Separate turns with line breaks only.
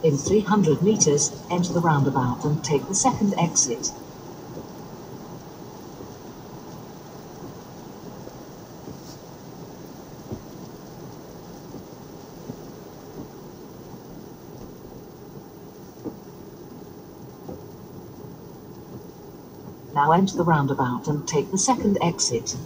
In 300 meters, enter the roundabout and take the second exit. Now enter the roundabout and take the second exit.